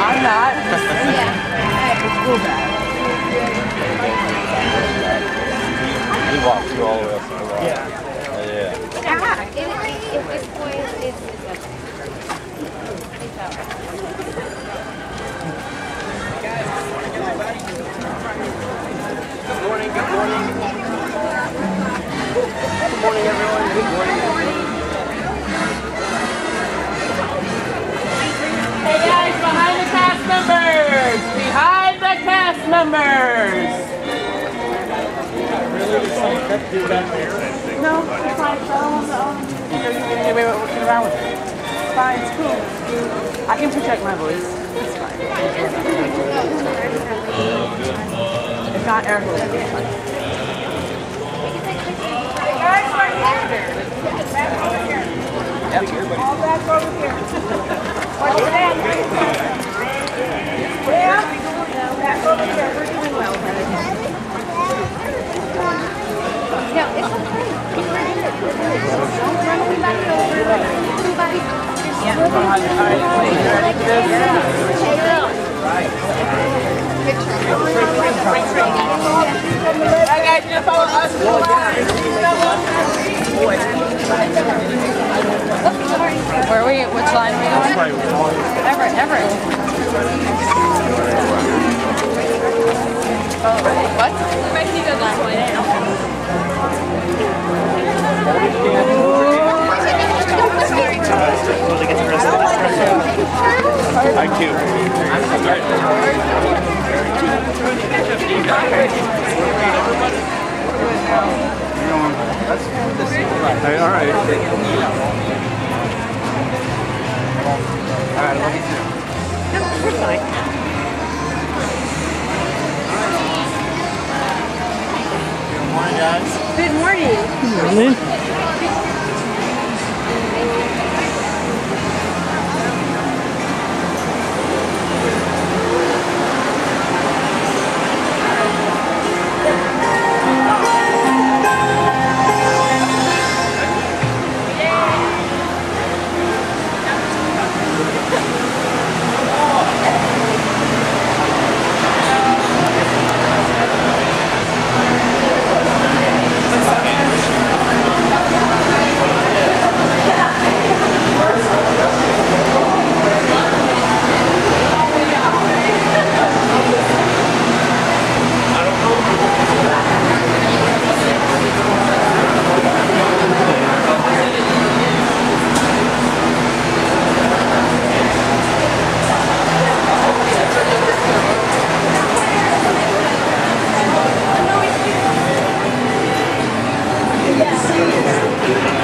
I'm not. It's cool No, it's fine. I don't want to, um, you know, you can get away with working around with it. It's fine, it's cool. I can protect my voice. It's fine. If not, Eric will. It's fine. Guys, right here. Back over here. All back over here. What's name? Yeah? Back over here. We're doing well, honey. No, it's okay. Don't run everybody over. Everybody. Yeah. All right, all right. You ready for this? I got you follow us Where are we? Which line are we going? Everett, Everett. Oh, what? Right, you go last way now. Hey, all right. Anne.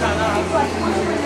Thank you.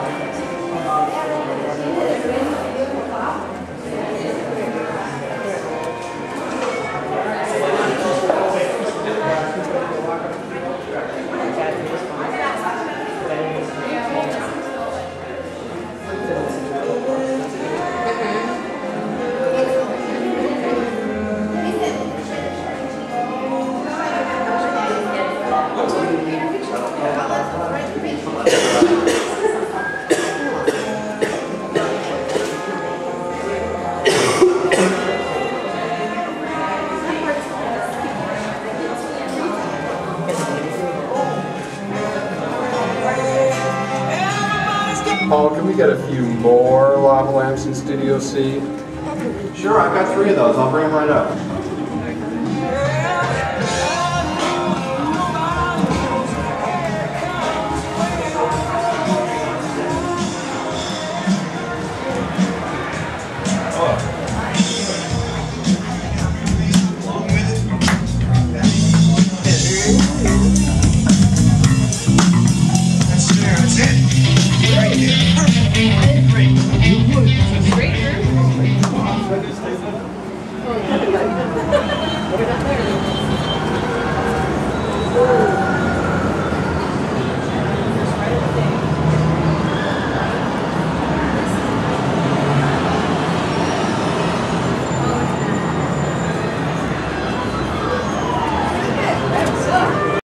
Thank you. Paul, can we get a few more lava lamps in Studio C? Sure, I've got three of those. I'll bring them right up.